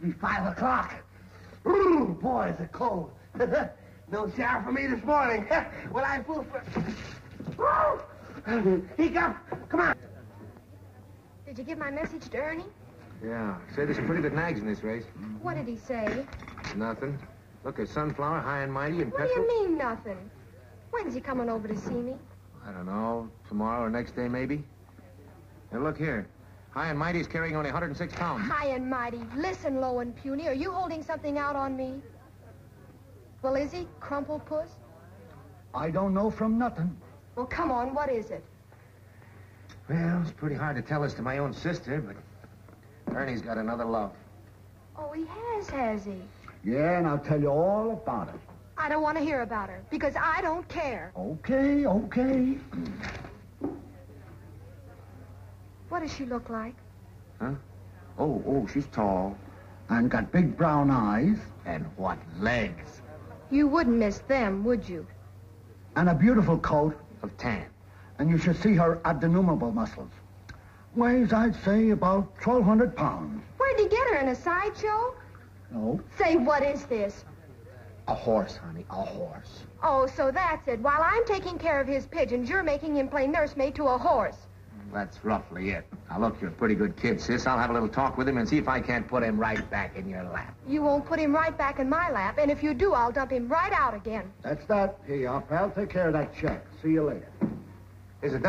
Must be five o'clock. Ooh, boy, is it cold. no shower for me this morning. well, I flew for... He up. Come on. Did you give my message to Ernie? Yeah. Say there's some pretty good nags in this race. What did he say? Nothing. Look, there's Sunflower, High and Mighty, and What do Petrol. you mean, nothing? When's he coming over to see me? I don't know. Tomorrow or next day, maybe. And look here. High and Mighty's carrying only 106 pounds. High and mighty. Listen, low and puny. Are you holding something out on me? Well, is he, crumple puss? I don't know from nothing. Well, come on, what is it? Well, it's pretty hard to tell this to my own sister, but Ernie's got another love. Oh, he has, has he? Yeah, and I'll tell you all about it. I don't want to hear about her because I don't care. Okay, okay. What does she look like? Huh? Oh, oh, she's tall. And got big brown eyes And what legs You wouldn't miss them, would you? and a beautiful coat, of tan. and you should see her abdominal muscles. Weighs, I'd say, about 1,200 pounds. Where'd he get her, in a sideshow? No, Say, what is this? A horse, honey, a horse. Oh, so that's it. While I'm taking care of his pigeons, you're making him play nursemaid to a horse. That's roughly it. Now, look, you're a pretty good kid, sis. I'll have a little talk with him and see if I can't put him right back in your lap. You won't put him right back in my lap, and if you do, I'll dump him right out again. that's that. Here you are, pal. Take care of that check. See you later. Here's a dime.